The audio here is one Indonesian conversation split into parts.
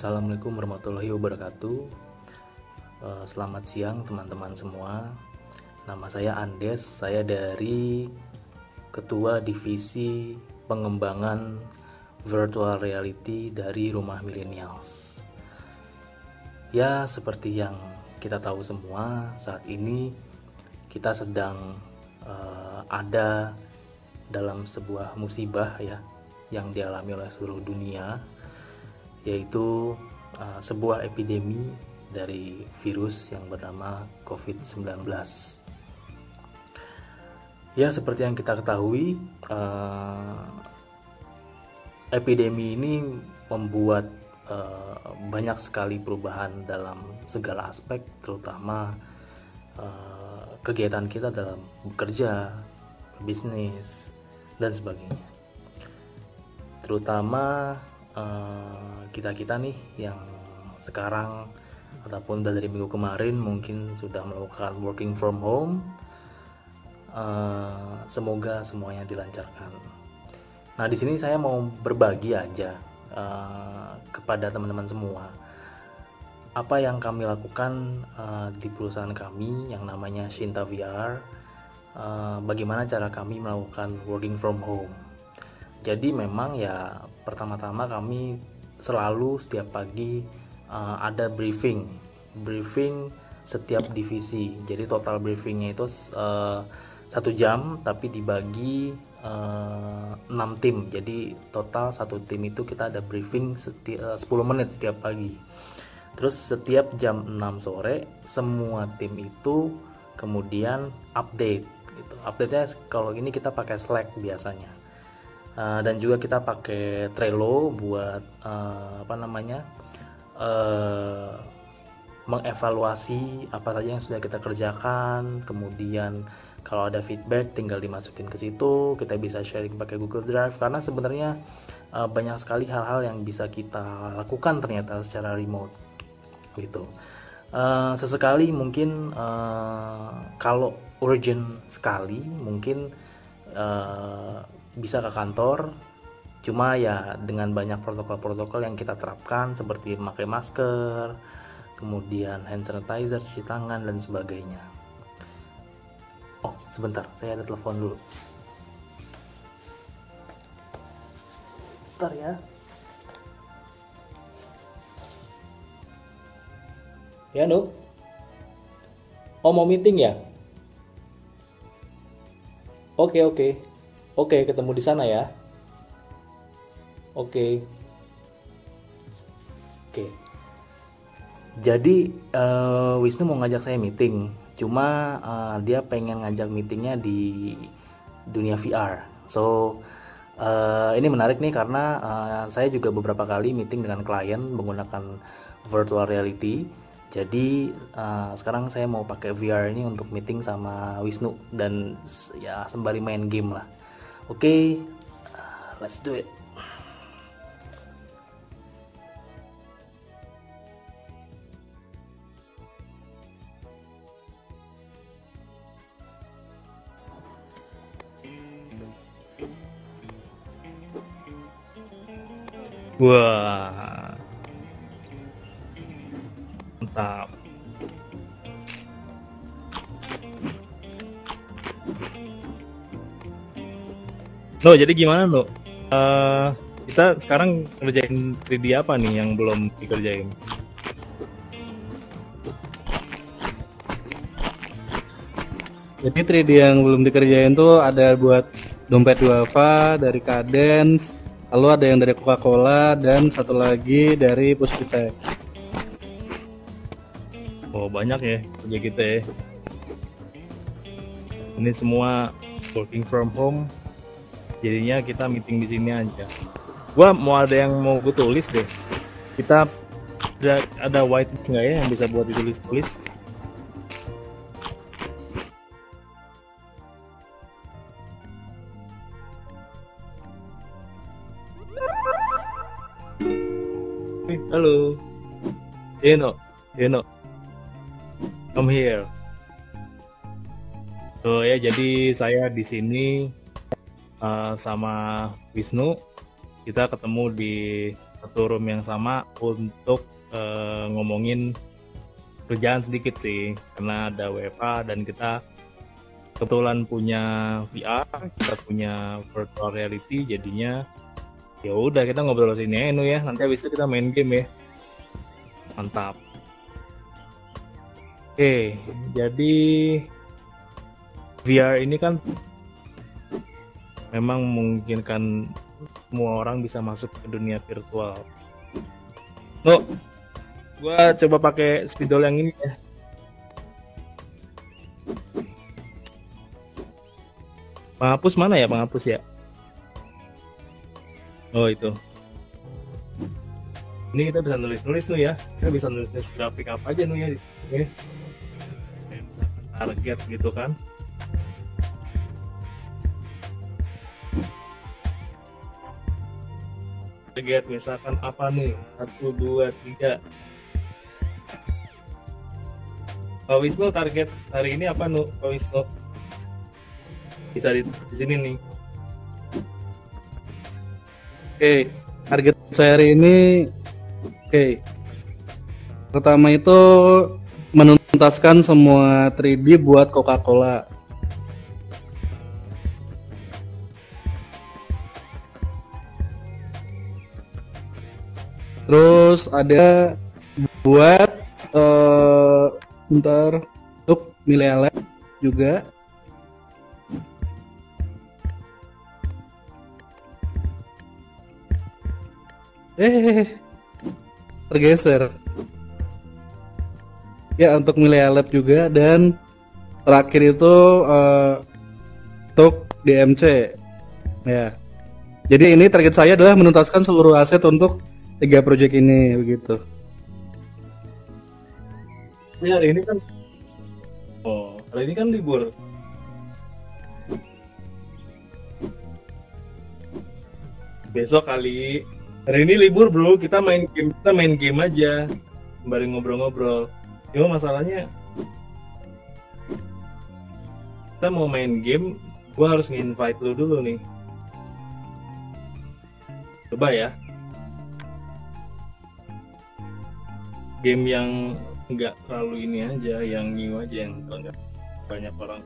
Assalamualaikum warahmatullahi wabarakatuh. Eh, Selamat siang teman-teman semua. Nama saya Andes, saya dari Ketua Divisi Pengembangan Virtual Reality dari Rumah Millennials. Ya, seperti yang kita tahu semua, saat ini kita sedang eh, ada dalam sebuah musibah ya yang dialami oleh seluruh dunia yaitu uh, sebuah epidemi dari virus yang bernama COVID-19. Ya, seperti yang kita ketahui, uh, epidemi ini membuat uh, banyak sekali perubahan dalam segala aspek, terutama uh, kegiatan kita dalam bekerja, bisnis, dan sebagainya. Terutama kita kita nih yang sekarang ataupun dari minggu kemarin mungkin sudah melakukan working from home uh, semoga semuanya dilancarkan. Nah di sini saya mau berbagi aja uh, kepada teman-teman semua. Apa yang kami lakukan uh, di perusahaan kami yang namanya Shinta VR uh, bagaimana cara kami melakukan working from home. Jadi memang ya pertama-tama kami selalu setiap pagi uh, ada briefing. Briefing setiap divisi. Jadi total briefingnya itu uh, satu jam tapi dibagi uh, 6 tim. Jadi total satu tim itu kita ada briefing setiap, uh, 10 menit setiap pagi. Terus setiap jam 6 sore semua tim itu kemudian update gitu. Update nya kalau ini kita pakai Slack biasanya uh, dan juga kita pakai Trello buat uh, apa namanya uh, mengevaluasi apa saja yang sudah kita kerjakan. Kemudian kalau ada feedback tinggal dimasukin ke situ. Kita bisa sharing pakai Google Drive. Karena sebenarnya uh, banyak sekali hal-hal yang bisa kita lakukan ternyata secara remote gitu. Uh, sesekali mungkin uh, kalau urgent sekali mungkin uh, bisa ke kantor. Cuma ya dengan banyak protokol-protokol yang kita terapkan seperti memakai masker kemudian hand sanitizer cuci tangan dan sebagainya. Oh sebentar saya ada telepon dulu. Bentar ya. Ya no oh mau meeting ya? Oke okay, oke. okay. Oke, ketemu di sana ya. Oke. Oke. Jadi uh, Wisnu mau ngajak saya meeting, cuma uh, dia pengen ngajak meetingnya di dunia VR. So uh, ini menarik nih karena uh, saya juga beberapa kali meeting dengan klien menggunakan virtual reality. Jadi uh, sekarang saya mau pakai VR ini untuk meeting sama Wisnu dan ya sembari main game lah. Oke, okay, let's do it. Wah, mantap. No, jadi gimana no? Uh, kita sekarang ngerjain 3D apa nih yang belum dikerjain? Jadi 3D yang belum dikerjain tuh ada buat dompet duafa dari Cadence, lalu ada yang dari Coca-Cola dan satu lagi dari Puspitek. Oh banyak ya kerja kita ya. Ini semua working from home jadinya kita meeting di sini aja. Gua mau ada yang mau gue tulis deh. Kita ada ada white nggak ya yang bisa buat ditulis tulis? Halo. Deno Deno. Come here. So ya jadi saya di sini uh, sama Wisnu kita ketemu di satu room yang sama untuk uh, ngomongin kerjaan sedikit sih. Karena ada WFA dan kita kebetulan punya VR kita punya virtual reality jadinya ya udah kita ngobrol sini ya ya. Nanti habis itu kita main game ya. Mantap. Oke jadi VR ini kan memang memungkinkan semua orang bisa masuk ke dunia virtual. No, gua coba pakai spidol yang ini ya. Penghapus mana ya penghapus ya? Oh itu. Ini kita bisa nulis-nulis tuh ya. Kita bisa nulis-nulis grafik apa aja nih ya. Oke. Target gitu kan. Target misalkan apa nih? Satu dua tiga. Pak Wisnu target hari ini apa nu? Pak Wisnu bisa di, di sini nih. Oke target saya hari ini oke. Pertama itu menuntaskan semua 3D buat Coca-Cola terus ada buat uh, ntar untuk milih juga. Eh tergeser. Ya untuk milih lab juga. Dan terakhir itu uh, untuk DMC ya. Jadi ini target saya adalah menuntaskan seluruh aset untuk tiga project ini begitu. Ini hari ini kan Oh, hari ini kan libur. Besok kali. Hari ini libur, Bro. Kita main game, kita main game aja. Sembari ngobrol-ngobrol. Cuma masalahnya kita mau main game, gua harus nge-invite lu dulu nih. Coba ya. Game yang nggak terlalu ini aja yang new aja yang banyak banyak orang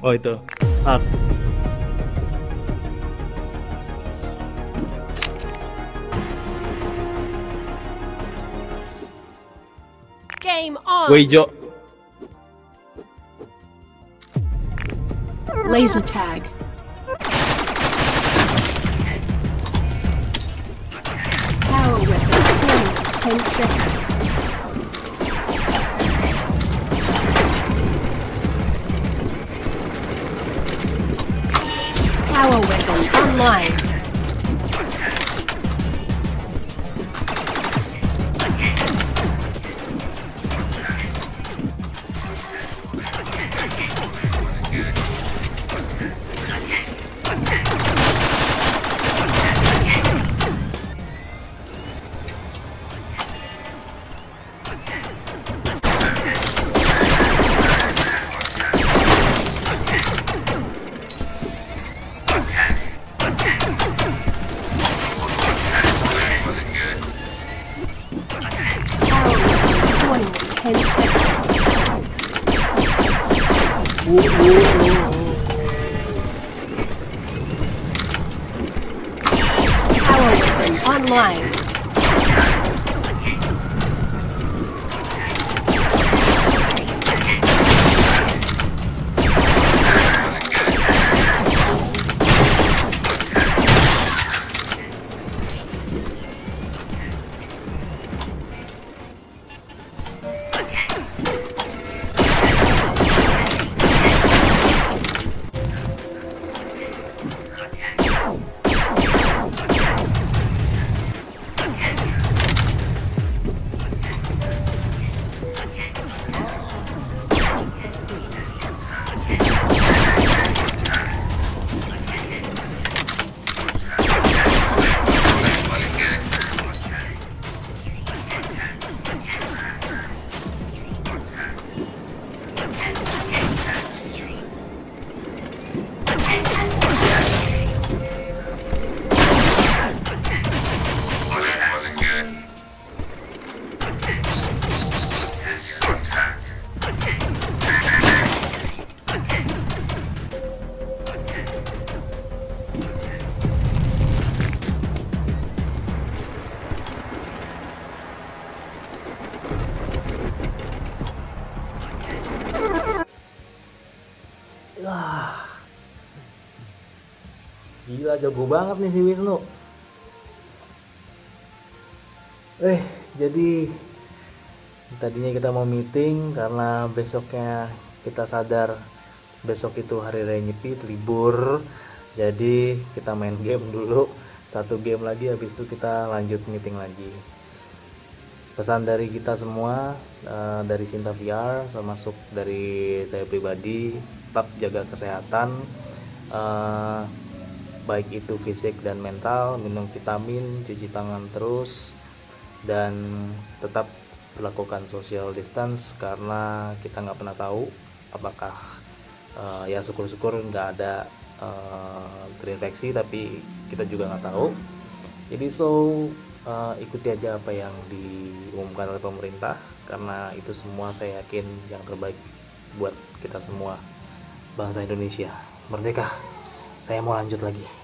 Oh itu. Ah. Game on. Weijo. Laser tag. Power weapon. 10 seconds. Power Wizard online. Gila jago banget nih si Wisnu. Eh jadi tadinya kita mau meeting karena besoknya kita sadar besok itu hari raya nyepit libur. Jadi kita main game dulu. Satu game lagi habis itu kita lanjut meeting lagi. Pesan dari kita semua eh, dari Sinta VR termasuk dari saya pribadi tetap jaga kesehatan. Eh, baik itu fisik dan mental minum vitamin cuci tangan terus dan tetap melakukan social distance karena kita nggak pernah tahu apakah eh, ya syukur-syukur nggak ada eh, terinfeksi tapi kita juga nggak tahu. Jadi so eh, ikuti aja apa yang diumumkan oleh pemerintah karena itu semua saya yakin yang terbaik buat kita semua bangsa Indonesia. Merdeka saya mau lanjut lagi